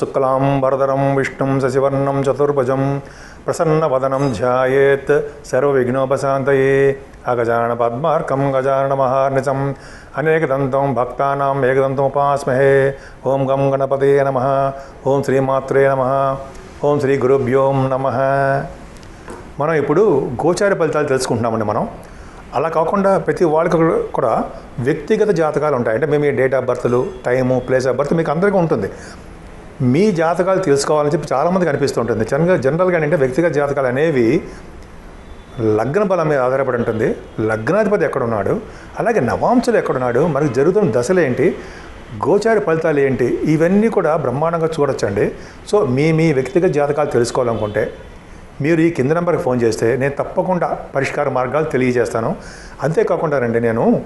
శుక్లాం వరదరం విష్ణుం శశివర్ణం చతుర్భుజం ప్రసన్నవదనం ధ్యాయేత్ సర్వవిఘ్నోపశాంతయే అగజాన పద్మార్కం గజాన మహార్నిచం అనేకదంతం భక్తానాం ఏకదంతం ఉపాస్మహే ఓం గం గణపతే నమ ఓం శ్రీమాత్రే నమ ఓం శ్రీ గురుభ్యోం నమ మనం ఇప్పుడు గోచార ఫలితాలు తెలుసుకుంటున్నామండి మనం. అలా కాకుండా ప్రతి వాళ్ళకి కూడా వ్యక్తిగత జాతకాలు ఉంటాయి. అంటే మేము డేట్ ఆఫ్ బర్త్లు టైము ప్లేస్ ఆఫ్ బర్త్ మీకు అందరికీ ఉంటుంది. మీ జాతకాలు తెలుసుకోవాలని చెప్పి చాలామందికి కనిపిస్తుంటుంది జనరల్గా జనరల్గా అంటే వ్యక్తిగత జాతకాలు అనేవి లగ్న బలం మీద ఆధారపడి ఉంటుంది. లగ్నాధిపతి ఎక్కడున్నాడు? అలాగే నవాంశులు ఎక్కడున్నాడు? మనకు జరుగుతున్న దశలు ఏంటి? గోచార ఫలితాలు ఏంటి? ఇవన్నీ కూడా బ్రహ్మాండంగా చూడొచ్చండి. సో మీ మీ వ్యక్తిగత జాతకాలు తెలుసుకోవాలనుకుంటే మీరు ఈ కింద నెంబర్కి ఫోన్ చేస్తే నేను తప్పకుండా పరిష్కార మార్గాలు తెలియజేస్తాను. అంతేకాకుండా రండి నేను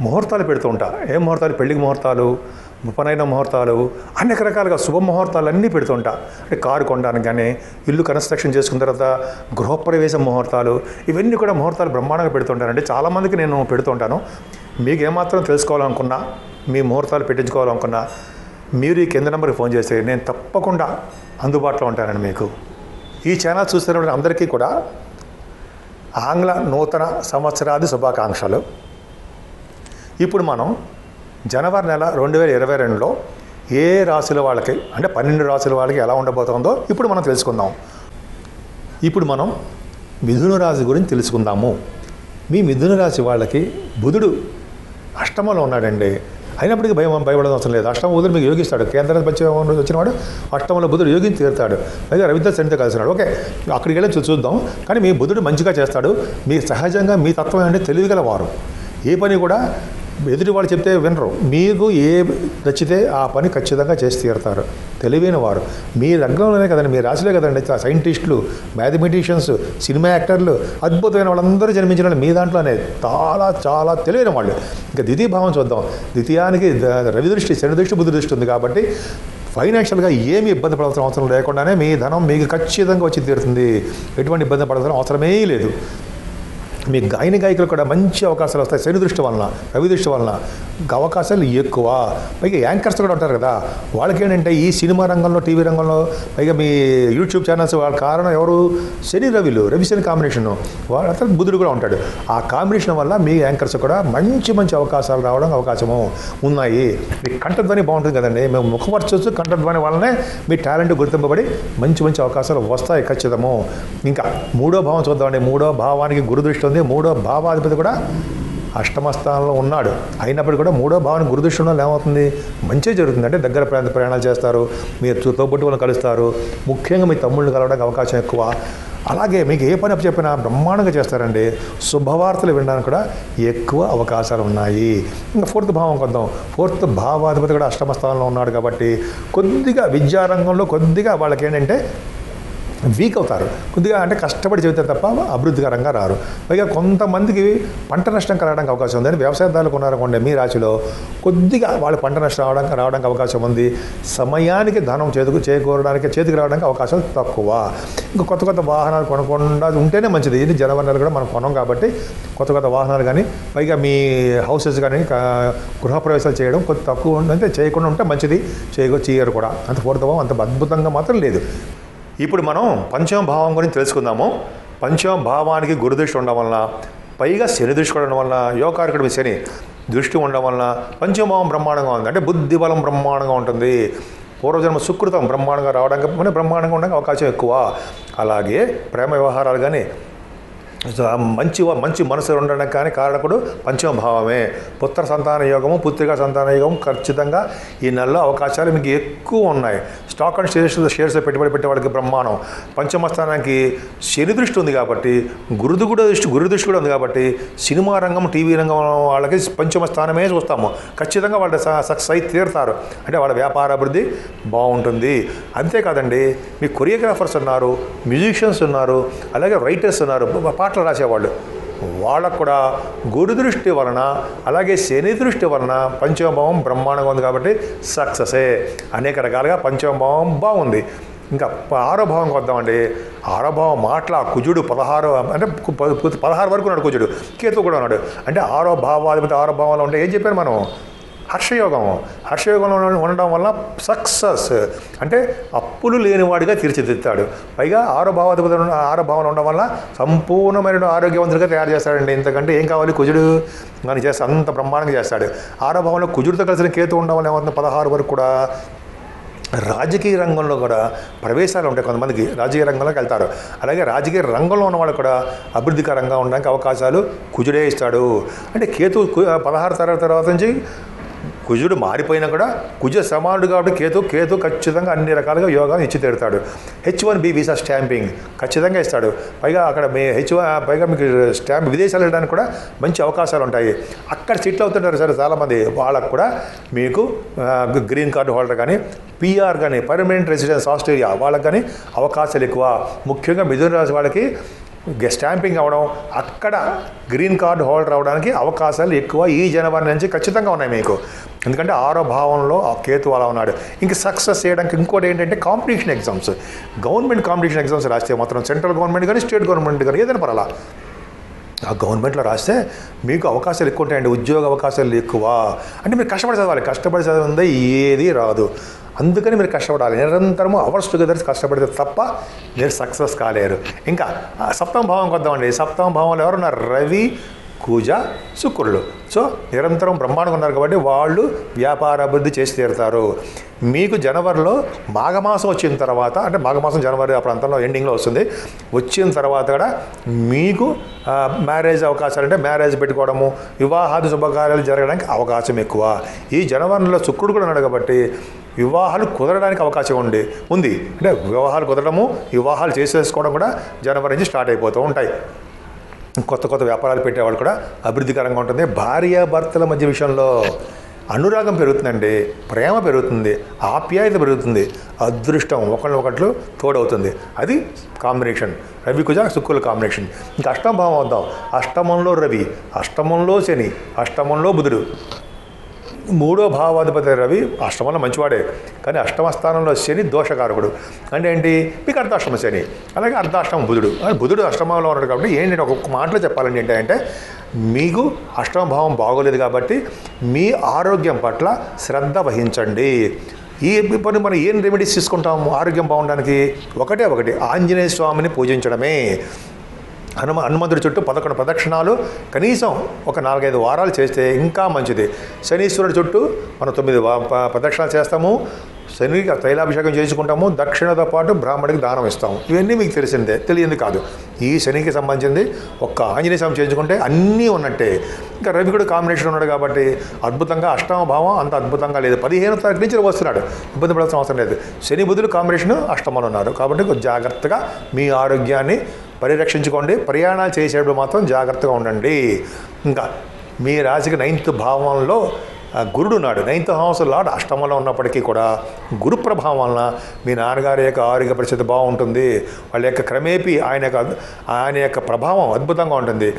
ముహూర్తాలు పెడుతూ ఉంటా. ఏ ముహూర్తాలు? పెళ్ళికి ముహూర్తాలు? ఉపనయన ముహూర్తాలు అనేక రకాలుగా శుభ ముహూర్తాలు అన్నీ పెడుతుంటా. అంటే కారు కొనడానికి కానీ ఇల్లు కన్స్ట్రక్షన్ చేసుకున్న తర్వాత గృహప్రవేశ ముహూర్తాలు ఇవన్నీ కూడా ముహూర్తాలు బ్రహ్మాండంగా పెడుతుంటానండి చాలామందికి నేను పెడుతుంటాను. మీకు ఏమాత్రం తెలుసుకోవాలనుకున్నా మీ ముహూర్తాలు పెట్టించుకోవాలనుకున్నా మీరు ఈ కింద నెంబర్కి ఫోన్ చేస్తే నేను తప్పకుండా అందుబాటులో ఉంటానండి మీకు. ఈ ఛానల్ చూస్తున్న అందరికీ కూడా ఆంగ్ల నూతన సంవత్సరాది శుభాకాంక్షలు. ఇప్పుడు మనం జనవరి నెల రెండు వేల ఇరవై రెండులో ఏ రాశుల వాళ్ళకి అంటే పన్నెండు రాశుల వాళ్ళకి ఎలా ఉండబోతుందో ఇప్పుడు మనం తెలుసుకుందాం. ఇప్పుడు మనం మిథున రాశి గురించి తెలుసుకుందాము. మీ మిథున రాశి వాళ్ళకి బుధుడు అష్టమంలో ఉన్నాడండి. అయినప్పటికీ భయం భయపడడం అవసరం లేదు. అష్టమ బుధుడు మీకు యోగిస్తాడు. కేంద్రానికి వచ్చి వచ్చినవాడు అష్టమంలో బుధుడు యోగించి తీరుతాడు. అయితే రవిద్ర శనితో కలిసినాడు. ఓకే అక్కడికి వెళ్ళి చూద్దాం. కానీ మీ బుధుడు మంచిగా చేస్తాడు. మీ సహజంగా మీ తత్వం అంటే తెలివిగల వారు ఏ పని కూడా ఎదుటి వాళ్ళు చెప్తే వినరు. మీకు ఏ నచ్చితే ఆ పని ఖచ్చితంగా చేసి తీరుతారు. తెలివైన వారు. మీ రంగంలోనే కదండి మీ రాశిలే కదండి సైంటిస్టులు మ్యాథమెటిషియన్స్ సినిమా యాక్టర్లు అద్భుతమైన వాళ్ళందరూ జన్మించిన వాళ్ళు మీ దాంట్లోనే చాలా చాలా తెలివైన వాళ్ళు. ఇంకా ద్వితీయ భావం చూద్దాం. ద్వితీయానికి రవి దృష్టి శని దృష్టి బుద్ధి దృష్టి ఉంది కాబట్టి ఫైనాన్షియల్గా ఏమి ఇబ్బంది పడాల్సిన అవసరం లేకుండానే మీ ధనం మీకు ఖచ్చితంగా వచ్చి తీరుతుంది. ఎటువంటి ఇబ్బంది పడాల్సిన అవసరమే లేదు. మీ గాయన గాయకులు కూడా మంచి అవకాశాలు వస్తాయి. శని దృష్టి వలన రవి దృష్టి వలన అవకాశాలు ఎక్కువ. పైగా యాంకర్స్ కూడా ఉంటారు కదా. వాళ్ళకి ఏంటంటే ఈ సినిమా రంగంలో టీవీ రంగంలో పైగా మీ యూట్యూబ్ ఛానల్స్ వాళ్ళ కారణం ఎవరు? శని రవిలు రవి శని కాంబినేషన్. వాళ్ళ అతను బుధుడు కూడా ఉంటాడు. ఆ కాంబినేషన్ వల్ల మీ యాంకర్స్ కూడా మంచి మంచి అవకాశాలు రావడం అవకాశము ఉన్నాయి. మీ కంఠధ్వని బాగుంటుంది కదండి. మేము ముఖపరచవచ్చు కంఠధ్వని వల్లనే మీ టాలెంట్ గుర్తింపబడి మంచి మంచి అవకాశాలు వస్తాయి ఖచ్చితము. ఇంకా మూడో భావం చూద్దామండి. మూడో భావానికి గురుదృష్టి ఉంది. ఉంది మూడో భావాధిపతి కూడా అష్టమ స్థానంలో ఉన్నాడు. అయినప్పటికీ కూడా మూడో భావానికి గురుదృష్టంలో ఉండడం ఏమవుతుంది? మంచి జరుగుతుంది. అంటే దగ్గర ప్రాంత ప్రయాణాలు చేస్తారు మీరు తోబుట్టు వాళ్ళని కలుస్తారు ముఖ్యంగా మీ తమ్ముళ్ళు కలవడానికి అవకాశం ఎక్కువ. అలాగే మీకు ఏ పని చెప్పినా బ్రహ్మాండంగా చేస్తారండి. శుభవార్తలు వినడానికి కూడా ఎక్కువ అవకాశాలు ఉన్నాయి. ఇంకా ఫోర్త్ భావం కొందాం. ఫోర్త్ భావాధిపతి కూడా అష్టమ స్థానంలో ఉన్నాడు కాబట్టి కొద్దిగా విద్యారంగంలో కొద్దిగా వాళ్ళకి ఏంటంటే వీక్ అవుతారు. కొద్దిగా అంటే కష్టపడి చెబితే తప్ప అభివృద్ధికరంగా రారు. పైగా కొంతమందికి పంట నష్టం కలగడానికి అవకాశం ఉందని అని వ్యవసాయదారులకు ఉన్నారనుకోండి మీ రాశిలో కొద్దిగా వాళ్ళు పంట నష్టం రావడానికి రావడానికి అవకాశం ఉంది. సమయానికి ధనం చేతుకు చేకూరడానికి చేతికి రావడానికి అవకాశం తక్కువ. ఇంకా కొత్త కొత్త వాహనాలు కొనకుండా ఉంటేనే మంచిది. ఇది జనవరి నెల కూడా మనం కొనం కాబట్టి కొత్త కొత్త వాహనాలు కానీ పైగా మీ హౌసెస్ కానీ గృహప్రవేశాలు చేయడం కొద్ది తక్కువ ఉంటే చేయకుండా ఉంటే మంచిది. చేయకో చేయరు కూడా. అంత పూర్తవం అంత అద్భుతంగా మాత్రం లేదు. ఇప్పుడు మనం పంచమ భావం గురించి తెలుసుకుందాము. పంచమ భావానికి గురుదృష్టి ఉండడం వలన పైగా శని దృష్టి ఉండడం వలన యోగకారకుడు శని దృష్టి ఉండడం వలన పంచమభావం బ్రహ్మాండంగా ఉంది. అంటే బుద్ధి బలం బ్రహ్మాండంగా ఉంటుంది. పూర్వజన్మ సుకృతం బ్రహ్మాండంగా రావడానికి బ్రహ్మాండంగా ఉండడానికి అవకాశం ఎక్కువ. అలాగే ప్రేమ వ్యవహారాలు కానీ మంచి మంచి మనసు ఉండడానికి కానీ కారకుడు పంచమ భావమే. పుత్ర సంతాన యోగము పుత్రిక సంతాన యోగం ఖచ్చితంగా ఈ నెలలో అవకాశాలు మీకు ఎక్కువ ఉన్నాయి. స్టాక్ అండ్ షేర్స్ షేర్స్ పెట్టుబడి పెట్టే వాళ్ళకి బ్రహ్మాండం. పంచమ స్థానానికి శని దృష్టి ఉంది కాబట్టి గురుదు కూడా దృష్టి గురు దృష్టి కూడా ఉంది కాబట్టి సినిమా రంగం టీవీ రంగం వాళ్ళకి పంచమ స్థానమే చూస్తాము. ఖచ్చితంగా వాళ్ళు సక్సెస్ అయి తీరుతారు. అంటే వాళ్ళ వ్యాపార అభివృద్ధి బాగుంటుంది. అంతేకాదండి మీ కొరియోగ్రాఫర్స్ ఉన్నారు మ్యూజిషియన్స్ ఉన్నారు అలాగే రైటర్స్ ఉన్నారు. మాటలు రాసేవాళ్ళు. వాళ్ళకు కూడా గురు దృష్టి వలన అలాగే శని దృష్టి వలన పంచమభావం బ్రహ్మాండంగా ఉంది కాబట్టి సక్సెసే. అనేక రకాలుగా పంచమభావం బాగుంది. ఇంకా ప- ఆరో భావంకి వద్దామండి. ఆరో భావం మాటల కుజుడు పదహారో అంటే పదహారు వరకు ఉన్నాడు కుజుడు. కేతు కూడా ఉన్నాడు. అంటే ఆరో భావాధిపతి ఆరో భావంలో ఉంటే ఏం చెప్పాను మనం? హర్షయోగం హర్షయోగంలో ఉండడం వల్ల సక్సెస్. అంటే అప్పులు లేనివాడిగా తీర్చిదిద్దుతాడు. పైగా ఆరో భావాధిపతి ఆరో భావన ఉండడం వల్ల సంపూర్ణమైన ఆరోగ్యవంతుడిగా తయారు చేస్తాడండి. ఇంతకంటే ఏం కావాలి? కుజుడు అని చేస్తే అంత బ్రహ్మాండంగా చేస్తాడు. ఆరో భావంలో కుజుడితో కలిసిన కేతు ఉండడం వల్ల ఏమవుతుంది? పదహారు వరకు కూడా రాజకీయ రంగంలో కూడా ప్రవేశాలు ఉంటాయి కొంతమందికి. రాజకీయ రంగంలోకి వెళ్తారు. అలాగే రాజకీయ రంగంలో ఉన్న వాళ్ళు కూడా అభివృద్ధికరంగా ఉండడానికి అవకాశాలు కుజుడే ఇస్తాడు. అంటే కేతు పదహారు తరగతి తర్వాత నుంచి కుజుడు మారిపోయినా కూడా కుజ సమానుడు కాబట్టి కేతు కేతు ఖచ్చితంగా అన్ని రకాలుగా యోగాన్ని ఇచ్చి తీరుతాడు. H one B visa stamping ఖచ్చితంగా ఇస్తాడు. పైగా అక్కడ మీ హెచ్ పైగా మీకు స్టాంప్ విదేశాలు వెళ్ళడానికి కూడా మంచి అవకాశాలు ఉంటాయి. అక్కడ సెటిల్ అవుతుంటారు సరే చాలామంది. వాళ్ళకు కూడా మీకు గ్రీన్ కార్డు హోల్డర్ కానీ పిఆర్ కానీ పర్మనెంట్ రెసిడెన్స్ ఆస్ట్రేలియా వాళ్ళకి కానీ అవకాశాలు ఎక్కువ. ముఖ్యంగా మిథున రాశి వాళ్ళకి స్టాంపింగ్ అవ్వడం అక్కడ గ్రీన్ కార్డు హోల్డర్ అవడానికి అవకాశాలు ఎక్కువ ఈ జనవరి నుంచి ఖచ్చితంగా ఉన్నాయి మీకు. ఎందుకంటే ఆరో భావంలో ఆ కేతు అలా ఉన్నాడు. ఇంక సక్సెస్ చేయడానికి ఇంకోటి ఏంటంటే competition exams. Government competition exams రాస్తే మాత్రం సెంట్రల్ గవర్నమెంట్ కానీ స్టేట్ గవర్నమెంట్ కానీ ఏదైనా పర్వాలా. ఆ గవర్నమెంట్లో రాస్తే మీకు అవకాశాలు ఎక్కువ ఉంటాయండి. ఉద్యోగ అవకాశాలు ఎక్కువ. అంటే మీరు కష్టపడి చదవాలి. కష్టపడి చదివిందే ఏది రాదు. అందుకని మీరు కష్టపడాలి. నిరంతరము అవర్స్ టుగెదర్స్ కష్టపడితే తప్ప మీరు సక్సెస్ కాలేరు. ఇంకా సప్తమ భావంకి వద్దామండి సప్తమ భావంలో ఎవరున్నారు? రవి కూజ శుక్రులు. సో నిరంతరం బ్రహ్మాండంగా ఉన్నారు కాబట్టి వాళ్ళు వ్యాపార అభివృద్ధి చేసి తీరుతారు. మీకు జనవరిలో మాఘమాసం వచ్చిన తర్వాత అంటే మాఘమాసం జనవరి ఆ ప్రాంతంలో ఎండింగ్లో వస్తుంది. వచ్చిన తర్వాత కూడా మీకు మ్యారేజ్ అవకాశాలు అంటే మ్యారేజ్ పెట్టుకోవడము వివాహాది శుభకార్యాలు జరగడానికి అవకాశం ఎక్కువ. ఈ జనవరిలో శుక్రుడు కూడా ఉన్నాడు కాబట్టి వివాహాలు కుదరడానికి అవకాశం ఉంది ఉంది. అంటే వివాహాలు కుదరడము వివాహాలు చేసేసుకోవడం కూడా జనవరి నుంచి స్టార్ట్ అయిపోతూ ఉంటాయి. కొత్త కొత్త వ్యాపారాలు పెట్టేవాళ్ళు కూడా అభివృద్ధికరంగా ఉంటుంది. భార్యాభర్తల మధ్య విషయంలో అనురాగం పెరుగుతుందండి ప్రేమ పెరుగుతుంది ఆప్యాయత పెరుగుతుంది అదృష్టం ఒకళ్ళు తోడవుతుంది. అది కాంబినేషన్. రవి కుజ శుక్రుల కాంబినేషన్. ఇంకా అష్టం భావం వద్దాం. అష్టమంలో రవి అష్టమంలో శని అష్టమంలో బుధుడు. మూడో భావాధిపతి రవి అష్టమంలో మంచివాడే. కానీ అష్టమ స్థానంలో శని దోషకారకుడు. అంటే ఏంటి? మీకు అర్ధాష్టమ శని అలాగే అర్ధాష్టమ బుధుడు. బుధుడు అష్టమంలో ఉన్నాడు కాబట్టి ఏంటంటే ఒక మాటలో చెప్పాలంటే ఏంటంటే మీకు అష్టమ భావం బాగోలేదు కాబట్టి మీ ఆరోగ్యం పట్ల శ్రద్ధ వహించండి. ఈ పని మనం ఏం రెమెడీస్ తీసుకుంటాము ఆరోగ్యం బాగుండడానికి? ఒకటే ఒకటి ఆంజనేయ స్వామిని పూజించడమే. హనుమ హనుమంతుడి చుట్టూ పదకొండు ప్రదక్షిణాలు. కనీసం ఒక నాలుగైదు వారాలు చేస్తే ఇంకా మంచిది. శనీశ్వరుడి చుట్టూ మనం తొమ్మిది ప- ప్రదక్షిణాలు చేస్తాము. శనికి తైలాభిషేకం చేసుకుంటాము. దక్షిణతో పాటు బ్రాహ్మడికి దానం ఇస్తాము. ఇవన్నీ మీకు తెలిసిందే. తెలియంది కాదు. ఈ శనికి సంబంధించింది ఒక్క ఆంజనేయ స్వామి చేయించుకుంటే అన్నీ ఉన్నట్టే. ఇంకా రవి కూడా కాంబినేషన్ ఉన్నాడు కాబట్టి అద్భుతంగా అష్టమ భావం అంత అద్భుతంగా లేదు. పదిహేను తారీఖు నుంచి వస్తున్నాడు. ఇబ్బంది పడాల్సిన అవసరం లేదు. శని బుధులు కాంబినేషన్ అష్టమంలో ఉన్నారు. కాబట్టి కొంచెం జాగ్రత్తగా మీ ఆరోగ్యాన్ని పరిరక్షించుకోండి. ప్రయాణాలు చేసేటప్పుడు మాత్రం జాగ్రత్తగా ఉండండి. ఇంకా మీ రాశికి నైన్త్ భావంలో గురుడు నాడు నైన్త్ హౌస్ లాడ్ అష్టమంలో ఉన్నప్పటికీ కూడా గురు ప్రభావం వలన మీ నాన్నగారి యొక్క ఆరోగ్య పరిస్థితి బాగుంటుంది. వాళ్ళ యొక్క క్రమేపీ ఆయన యొక్క ఆయన యొక్క ప్రభావం అద్భుతంగా ఉంటుంది.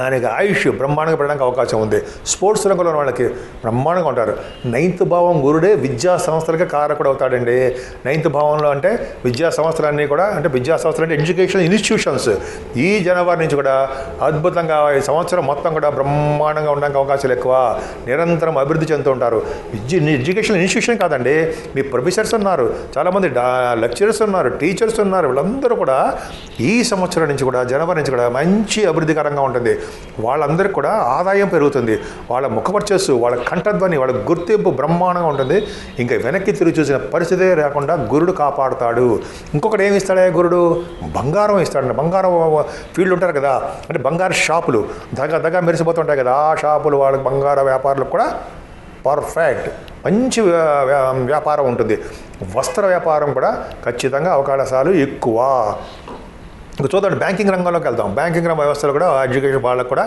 ఆయనకి ఆయుష్ బ్రహ్మాండంగా పెట్టడానికి అవకాశం ఉంది. స్పోర్ట్స్ రంగంలో వాళ్ళకి బ్రహ్మాండంగా ఉంటారు. నైన్త్ భావం గురుడే విద్యా సంస్థలకి కారకుడు అవుతాడండి. నైన్త్ భావంలో అంటే విద్యా సంస్థలన్నీ కూడా అంటే విద్యా సంస్థలు అంటే ఎడ్యుకేషన్ ఇన్స్టిట్యూషన్స్. ఈ జనవరి నుంచి కూడా అద్భుతంగా ఈ సంవత్సరం మొత్తం కూడా బ్రహ్మాండంగా ఉండడానికి అవకాశాలు ఎక్కువ. నిరంతరం అభివృద్ధి చెందుతూ ఉంటారు. విద్య ఎడ్యుకేషన్ ఇన్స్టిట్యూషన్ కాదండి. మీ ప్రొఫెసర్స్ ఉన్నారు. చాలామంది డా లెక్చరర్స్ ఉన్నారు టీచర్స్ ఉన్నారు. వీళ్ళందరూ కూడా ఈ సంవత్సరం నుంచి కూడా జనవరి నుంచి కూడా మంచి అభివృద్ధికరంగా ఉంటుంది. వాళ్ళందరికీ కూడా ఆదాయం పెరుగుతుంది. వాళ్ళ ముఖపర్చస్సు వాళ్ళ కంఠధ్వని వాళ్ళ గుర్తింపు బ్రహ్మాండంగా ఉంటుంది. ఇంకా వెనక్కి తిరిగి చూసిన పరిస్థితే లేకుండా గురుడు కాపాడుతాడు. ఇంకొకటి ఏమి ఇస్తాడే గురుడు? బంగారం ఇస్తాడు బంగారం ఫీల్డ్ ఉంటారు కదా అంటే బంగారు షాపులు. దగ్గర దగ్గర మెరిసిపోతుంటాయి కదా ఆ షాపులు వాళ్ళ బంగార వ్యాపారులకు కూడా పర్ఫెక్ట్. మంచి వ్యా- వ్యా- వ్యాపారం ఉంటుంది. వస్త్ర వ్యాపారం కూడా ఖచ్చితంగా అవకాశాలు ఎక్కువ. ఇంకా చూద్దాం బ్యాంకింగ్ రంగంలోకి వెళ్దాం. బ్యాంకింగ్ రంగ వ్యవస్థలో కూడా ఎడ్యుకేషన్ వాళ్ళకు కూడా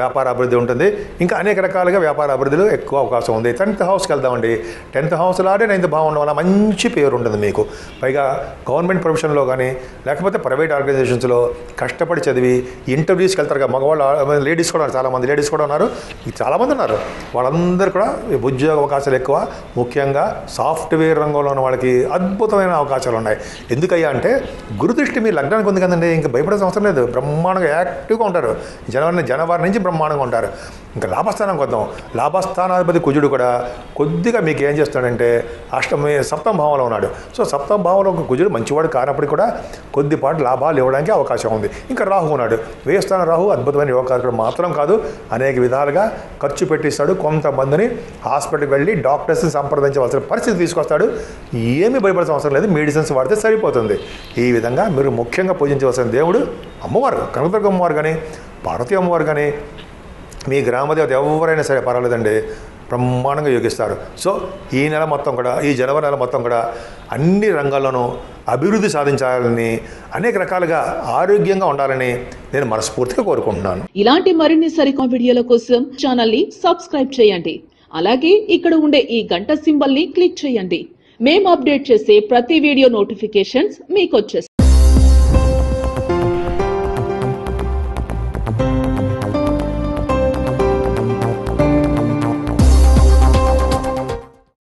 వ్యాపార అభివృద్ధి ఉంటుంది. ఇంకా అనేక రకాలుగా వ్యాపార అభివృద్ధిలో ఎక్కువ అవకాశం ఉంది. టెన్త్ హౌస్కి వెళ్దామండి. టెన్త్ హౌస్ ఆడే నైన్త్ బాగుండడం వల్ల మంచి పేరు ఉంటుంది మీకు. పైగా గవర్నమెంట్ ప్రొఫెషన్లో కానీ లేకపోతే ప్రైవేట్ ఆర్గనైజేషన్స్లో కష్టపడి చదివి ఇంటర్వ్యూస్కి వెళ్తారు కదా మగవాళ్ళు లేడీస్ కూడా ఉన్నారు. చాలామంది లేడీస్ కూడా ఉన్నారు. చాలామంది ఉన్నారు. వాళ్ళందరూ కూడా ఉద్యోగ అవకాశాలు ఎక్కువ. ముఖ్యంగా సాఫ్ట్వేర్ రంగంలో ఉన్న వాళ్ళకి అద్భుతమైన అవకాశాలు ఉన్నాయి. ఎందుకయ్యా అంటే గురుదృష్టి మీ లగ్నానికి ఉంది కదండి. కదండి ఇంకా భయపడాల్సిన అవసరం లేదు. బ్రహ్మాండంగా యాక్టివ్గా ఉంటారు. జనవరి జనవరి నుంచి బ్రహ్మాండంగా ఉంటారు. ఇంకా లాభస్థానం కొద్దాం. లాభస్థానాధిపతి కుజుడు కూడా కొద్దిగా మీకు ఏం చేస్తాడంటే అష్టమి సప్తమ భావంలో ఉన్నాడు. సో సప్తమ భావంలో ఒక కుజుడు మంచివాడు కానప్పటికీ కూడా కొద్దిపాటు లాభాలు ఇవ్వడానికి అవకాశం ఉంది. ఇంకా రాహు ఉన్నాడు. వేయస్థాన రాహు అద్భుతమైన యోగకారకుడు మాత్రం కాదు. అనేక విధాలుగా ఖర్చు పెట్టిస్తాడు. కొంతమందిని హాస్పిటల్కి వెళ్ళి డాక్టర్స్ని సంప్రదించవలసిన పరిస్థితి తీసుకొస్తాడు. ఏమీ భయపడాల్సిన అవసరం లేదు. మెడిసిన్స్ వాడితే సరిపోతుంది. ఈ విధంగా మీరు ముఖ్యంగా పూజించవలసిన దేవుడు అమ్మవారు కనకదుర్గ అమ్మవారు కానీ పార్వతీ అమ్మవారు కానీ మీ గ్రామదేవత ఎవరైనా సరే పర్వాలేదండి బ్రహ్మాండంగా యోగిస్తారు. సో ఈ నెల మొత్తం కూడా ఈ జనవరి నెల మొత్తం కూడా అన్ని రంగాల్లోనూ అభివృద్ధి సాధించాలని అనేక రకాలుగా ఆరోగ్యంగా ఉండాలని నేను మనస్ఫూర్తిగా కోరుకుంటున్నాను. ఇలాంటి మరిన్ని సరికొత్త వీడియోల కోసం ఛానల్ని సబ్స్క్రైబ్ చేయండి. అలాగే ఇక్కడ ఉండే ఈ గంట సింబల్ని క్లిక్ చేయండి. మేము అప్డేట్ చేసే ప్రతి వీడియో నోటిఫికేషన్స్ మీకు